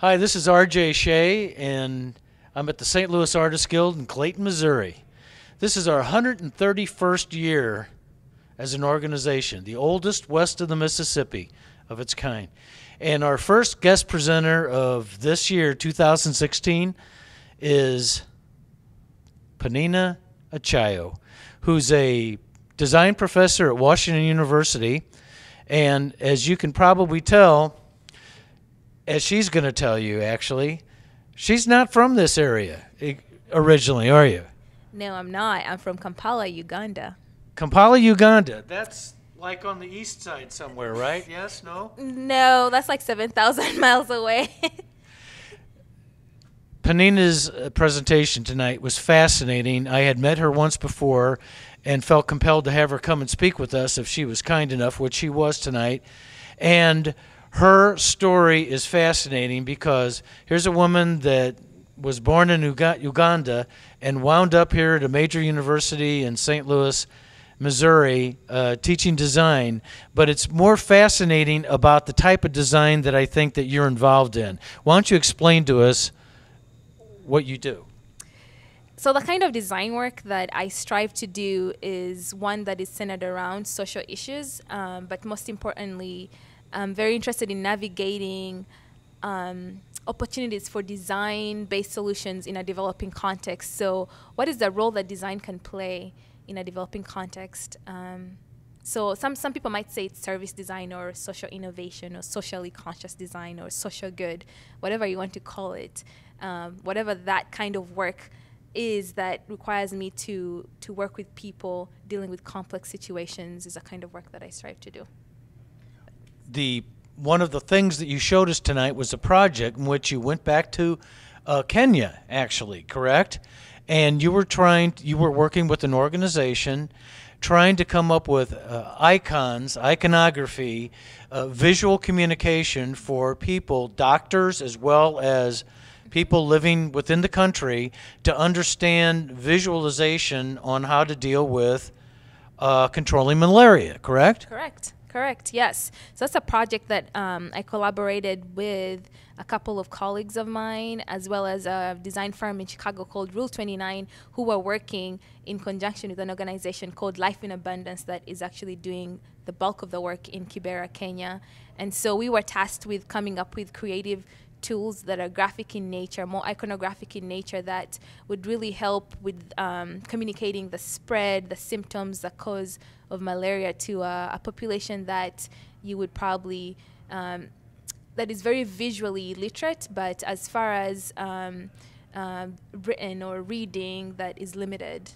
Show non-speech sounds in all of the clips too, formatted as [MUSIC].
Hi, this is RJ Shay, and I'm at the St. Louis Artists Guild in Clayton, Missouri. This is our 131st year as an organization, the oldest west of the Mississippi of its kind. And our first guest presenter of this year, 2016, is Penina Acayo, who's a design professor at Washington University. And as you can probably tell, as she's going to tell you, actually, she's not from this area originally, are you? No, I'm not. I'm from Kampala, Uganda. Kampala, Uganda. That's like on the east side somewhere, right? [LAUGHS] Yes, no? No, that's like 7,000 [LAUGHS] miles away. [LAUGHS] Penina's uh, presentation tonight was fascinating. I had met her once before and felt compelled to have her come and speak with us if she was kind enough, which she was tonight. And her story is fascinating because here's a woman that was born in Uganda and wound up here at a major university in St. Louis, Missouri, uh, teaching design. But it's more fascinating about the type of design that I think that you're involved in. Why don't you explain to us what you do? So, the kind of design work that I strive to do is one that is centered around social issues, um, but most importantly, I'm very interested in navigating um, opportunities for design based solutions in a developing context. So, what is the role that design can play in a developing context? Um, so, some, some people might say it's service design or social innovation or socially conscious design or social good, whatever you want to call it. Um, whatever that kind of work is that requires me to, to work with people dealing with complex situations is a kind of work that I strive to do. The one of the things that you showed us tonight was a project in which you went back to uh, Kenya, actually, correct? And you were trying, you were working with an organization trying to come up with uh, icons, iconography, uh, visual communication for people, doctors as well as people living within the country, to understand visualization on how to deal with uh, controlling malaria, correct? Correct. Correct, yes. So that's a project that um, I collaborated with a couple of colleagues of mine, as well as a design firm in Chicago called Rule 29, who were working in conjunction with an organization called Life in Abundance that is actually doing the bulk of the work in Kibera, Kenya. And so we were tasked with coming up with creative tools that are graphic in nature, more iconographic in nature, that would really help with um, communicating the spread, the symptoms, the cause of malaria to a, a population that you would probably um, that is very visually literate, but as far as um, uh, written or reading, that is limited.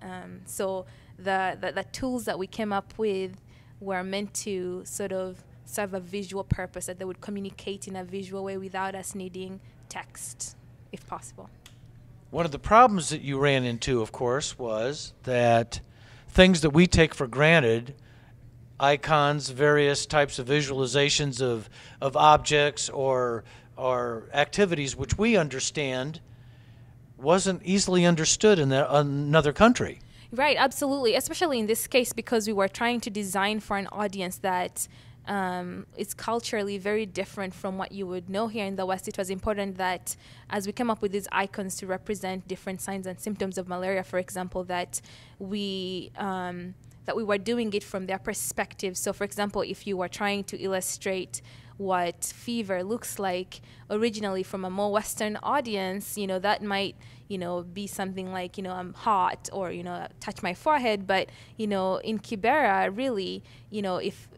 Um, so the, the the tools that we came up with were meant to sort of serve a visual purpose that they would communicate in a visual way without us needing text, if possible. One of the problems that you ran into, of course, was that things that we take for granted icons, various types of visualizations of, of objects or, or activities which we understand wasn't easily understood in the, another country. Right, absolutely. Especially in this case, because we were trying to design for an audience that um, it's culturally very different from what you would know here in the West. It was important that as we came up with these icons to represent different signs and symptoms of malaria, for example, that we um, that we were doing it from their perspective. So, for example, if you were trying to illustrate what fever looks like originally from a more Western audience, you know, that might, you know, be something like, you know, I'm hot or, you know, touch my forehead. But, you know, in Kibera, really, you know, if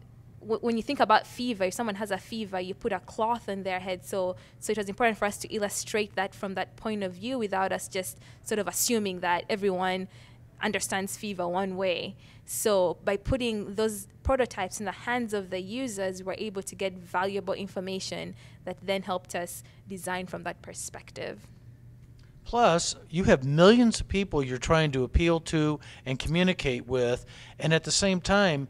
when you think about fever, if someone has a fever, you put a cloth on their head. So, so it was important for us to illustrate that from that point of view without us just sort of assuming that everyone understands fever one way. So, by putting those prototypes in the hands of the users, we're able to get valuable information that then helped us design from that perspective. Plus, you have millions of people you're trying to appeal to and communicate with, and at the same time,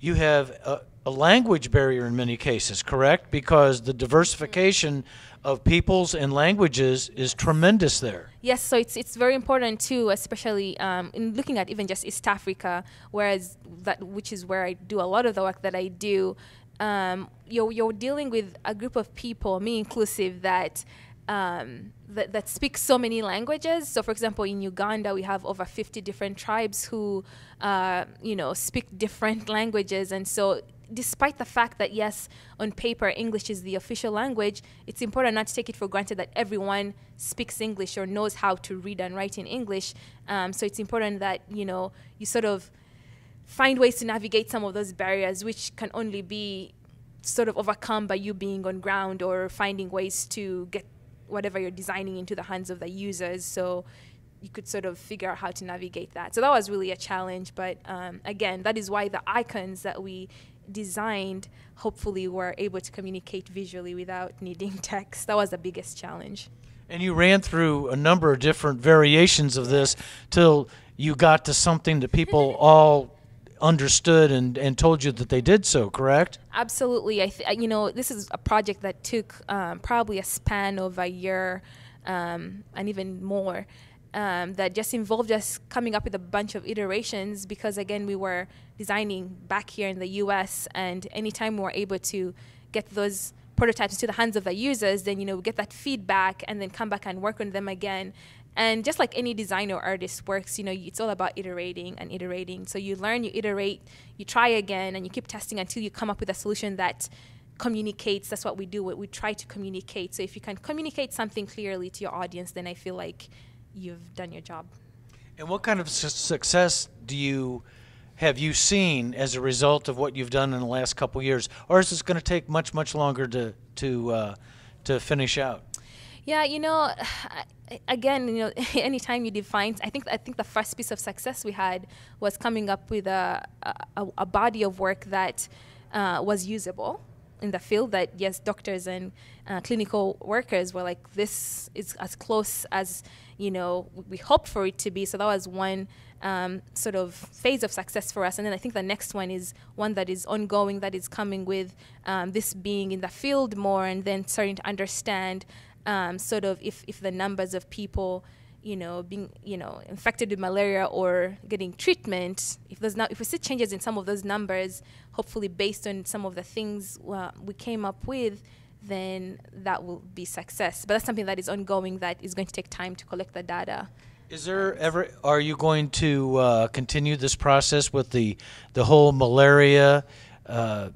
you have a, a language barrier in many cases, correct? Because the diversification of peoples and languages is tremendous there. Yes, so it's it's very important too, especially um, in looking at even just East Africa, whereas that which is where I do a lot of the work that I do. um, you're, you're dealing with a group of people, me inclusive, that um, that, that speak so many languages. So, for example, in Uganda, we have over 50 different tribes who, uh, you know, speak different [LAUGHS] languages. And so, despite the fact that, yes, on paper, English is the official language, it's important not to take it for granted that everyone speaks English or knows how to read and write in English. Um, so, it's important that, you know, you sort of find ways to navigate some of those barriers, which can only be sort of overcome by you being on ground or finding ways to get whatever you're designing into the hands of the users. So you could sort of figure out how to navigate that. So that was really a challenge. But um, again, that is why the icons that we designed hopefully were able to communicate visually without needing [LAUGHS] text. That was the biggest challenge. And you ran through a number of different variations of this till you got to something that people [LAUGHS] all understood and, and told you that they did so, correct? Absolutely. I th- you know, this is a project that took um, probably a span of a year um, and even more. Um, that just involved us coming up with a bunch of iterations because again we were designing back here in the US and anytime we were able to get those prototypes to the hands of the users then you know we get that feedback and then come back and work on them again and just like any designer or artist works, you know, it's all about iterating and iterating. So you learn, you iterate, you try again, and you keep testing until you come up with a solution that communicates. That's what we do. We try to communicate. So if you can communicate something clearly to your audience, then I feel like you've done your job. And what kind of su- success do you have you seen as a result of what you've done in the last couple years, or is this going to take much much longer to to uh, to finish out? Yeah, you know, [SIGHS] again, you know, [LAUGHS] anytime you define, I think I think the first piece of success we had was coming up with a a, a body of work that uh, was usable in the field. That yes, doctors and uh, clinical workers were like, this is as close as you know we hoped for it to be. So that was one um, sort of phase of success for us. And then I think the next one is one that is ongoing, that is coming with um, this being in the field more, and then starting to understand um, sort of if, if the numbers of people you know being you know infected with malaria or getting treatment if there's now, if we see changes in some of those numbers hopefully based on some of the things uh, we came up with then that will be success. But that's something that is ongoing that is going to take time to collect the data. Is there ever are you going to uh, continue this process with the the whole malaria uh,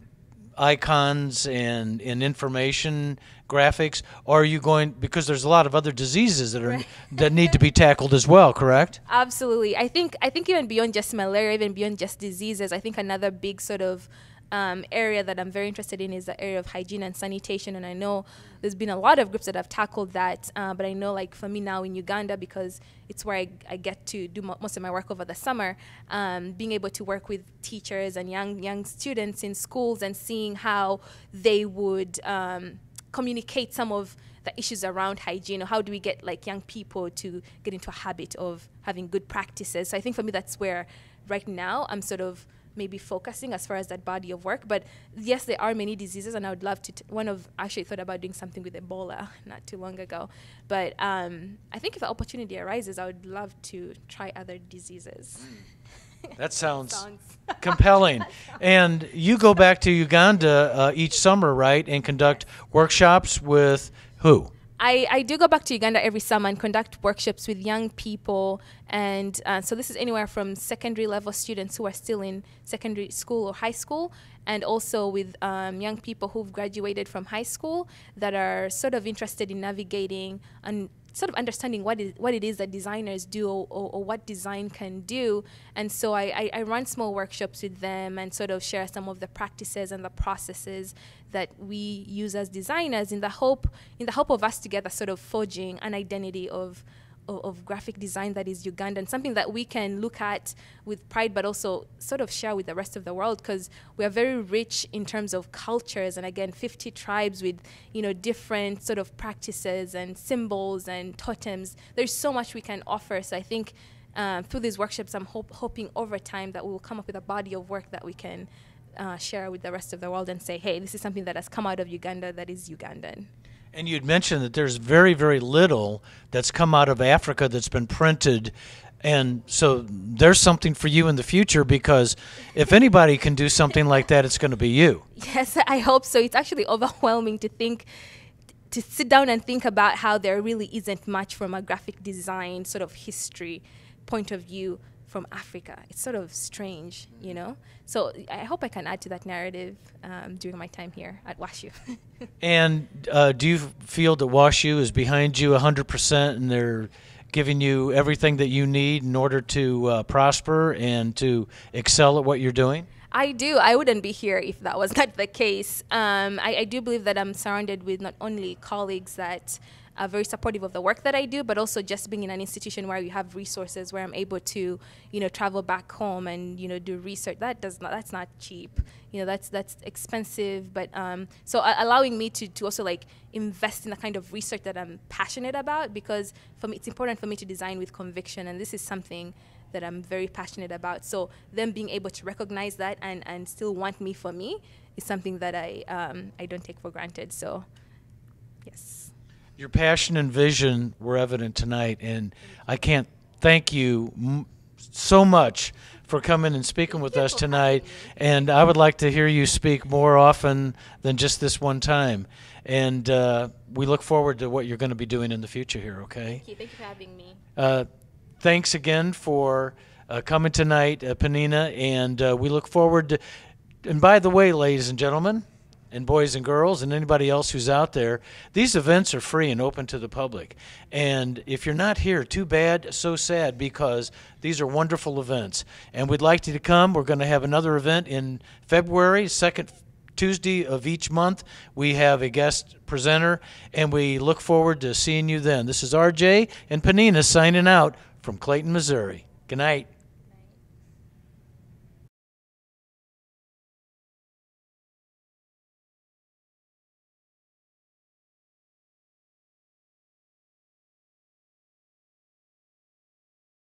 icons and, and information graphics or are you going because there's a lot of other diseases that are right. [LAUGHS] that need to be tackled as well correct absolutely i think i think even beyond just malaria even beyond just diseases i think another big sort of um, area that I'm very interested in is the area of hygiene and sanitation. And I know there's been a lot of groups that have tackled that, uh, but I know, like for me now in Uganda, because it's where I, I get to do mo- most of my work over the summer, um, being able to work with teachers and young young students in schools and seeing how they would um, communicate some of the issues around hygiene or how do we get like young people to get into a habit of having good practices. So I think for me that's where right now I'm sort of maybe focusing as far as that body of work. But yes, there are many diseases, and I would love to. T- one of actually thought about doing something with Ebola not too long ago. But um, I think if the opportunity arises, I would love to try other diseases. That sounds [LAUGHS] compelling. [LAUGHS] And you go back to Uganda uh, each summer, right, and conduct workshops with who? I, I do go back to Uganda every summer and conduct workshops with young people. And uh, so this is anywhere from secondary level students who are still in secondary school or high school, and also with um, young people who've graduated from high school that are sort of interested in navigating and sort of understanding what is what it is that designers do or, or, or what design can do. And so I, I, I, run small workshops with them and sort of share some of the practices and the processes that we use as designers in the hope in the hope of us together sort of forging an identity of of, of, graphic design that is Ugandan, something that we can look at with pride, but also sort of share with the rest of the world because we are very rich in terms of cultures, and again, 50 tribes with you know different sort of practices and symbols and totems. There's so much we can offer. So I think um, through these workshops, I'm hope, hoping over time that we will come up with a body of work that we can. Uh, share with the rest of the world and say, hey, this is something that has come out of Uganda that is Ugandan. And you'd mentioned that there's very, very little that's come out of Africa that's been printed And so there's something for you in the future because if anybody can do something like that, it's going to be you. Yes, I hope so. It's actually overwhelming to think, to sit down and think about how there really isn't much from a graphic design sort of history point of view from Africa. It's sort of strange, you know? So I hope I can add to that narrative um, during my time here at WashU. [LAUGHS] and uh, do you feel that WashU is behind you 100% and they're giving you everything that you need in order to uh, prosper and to excel at what you're doing? I do. I wouldn't be here if that was not the case. Um, I, I, do believe that I'm surrounded with not only colleagues that very supportive of the work that I do, but also just being in an institution where you have resources, where I'm able to, you know, travel back home and you know do research. That does not. That's not cheap. You know, that's that's expensive. But um, so uh, allowing me to to also like invest in the kind of research that I'm passionate about, because for me it's important for me to design with conviction, and this is something that I'm very passionate about. So them being able to recognize that and and still want me for me is something that I um, I don't take for granted. So, yes. Your passion and vision were evident tonight, and I can't thank you m- so much for coming and speaking with us tonight. And I would like to hear you speak more often than just this one time. And uh, we look forward to what you're going to be doing in the future here, okay? Thank you, Thank you for having me. Uh, thanks again for uh, coming tonight, uh, Penina. And uh, we look forward to. And by the way, ladies and gentlemen, and boys and girls and anybody else who's out there, these events are free and open to the public. And if you're not here, too bad, so sad, because these are wonderful events. And we'd like you to come. We're going to have another event in February, second Tuesday of each month. We have a guest presenter, and we look forward to seeing you then. This is RJ and Penina signing out from Clayton, Missouri. Good night.